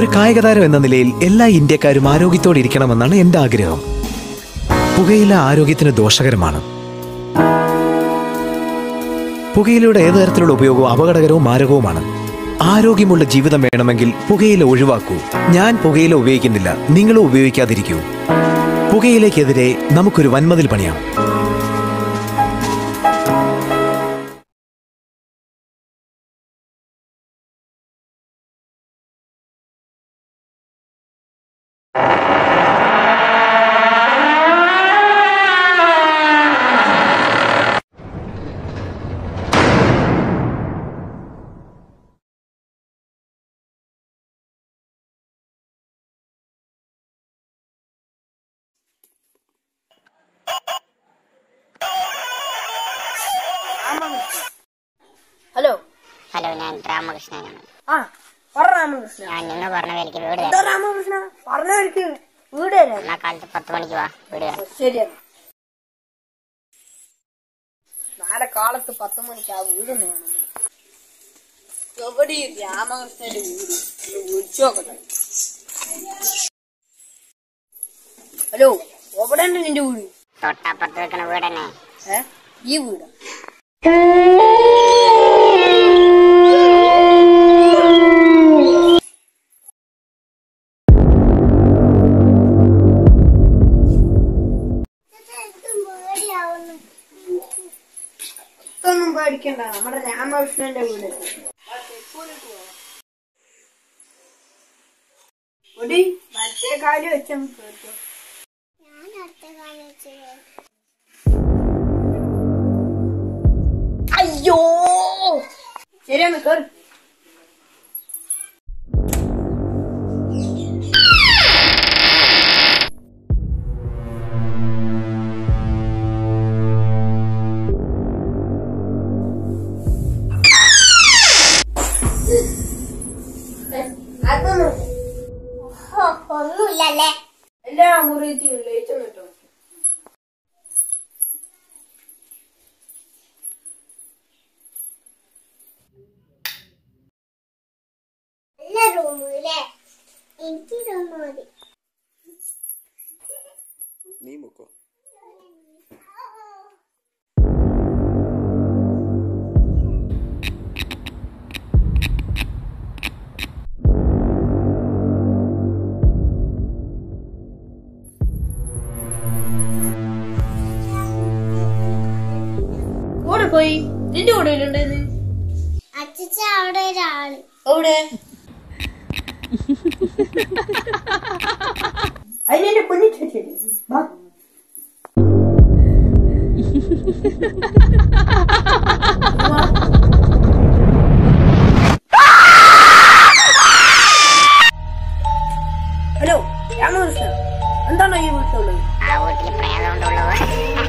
ഒരു കായിക താരം എന്ന നിലയിൽ എല്ലാ ഇന്ത്യക്കാരും ആരോഗ്യത്തോടെ ഇരിക്കണമെന്നാണ് എന്റെ ആഗ്രഹം. പുകയില ആരോഗ്യത്തിന് ദോഷകരമാണ്. പുകയിലയുടെ ഏത് തരത്തിലുള്ള ഉപയോഗവും അപകടകരവും മാരകവുമാണ്. ആരോഗ്യമുള്ള ജീവിതം വേണമെങ്കിൽ പുകയില ഒഴിവാക്കൂ. ഞാൻ പുകയില ഉപയോഗിക്കുന്നില്ല. നിങ്ങളും ഉപയോഗിക്കാതിരിക്കൂ. പുകയിലേക്കെതിരെ നമുക്കൊരു വൻമതിൽ പണിയാം. ഹലോ ഞാൻ രാമകൃഷ്ണനാണ്. ഞാൻ നിങ്ങൾ പറഞ്ഞ വേലയ്ക്ക് വീട് രാമകൃഷ്ണ? വീട് എന്നാ കാലത്ത് പത്ത് മണിക്ക് വാ വീട് ശരിയാണ് നാളെ കാലത്ത് പത്ത് മണിക്ക് ആ വീട് വേണം എവിടെ ഈ രാമകൃഷ്ണന്റെ വീട്? ഒന്ന് വിളിച്ചു നോക്കട്ടെ. ഹലോ എവിടെയാണ് നിന്റെ വീട്? തൊട്ടപ്പുറത്ത് വെക്കണ വീടന്നെ. ഈ വീട്. ഒന്നും പേടിക്കണ്ട. നമ്മുടെ രാമകൃഷ്ണന്റെ വീട്. ഒടി മറ്റേ അടുത്ത അയ്യോ! ശരിയാണ് കേറ്. ഒന്നുമില്ലല്ലേ എല്ലാ മുറിയത്തിലും ലയിച്ചു കിട്ടും നീ റൂമില്ലേ പോയി? നിന്റെ കൂടെ ഹലോ എന്താണോ ഈ വീട്ടിലുള്ളത്? ആ വീട്ടിൽ പ്രേതമുണ്ടുള്ളത്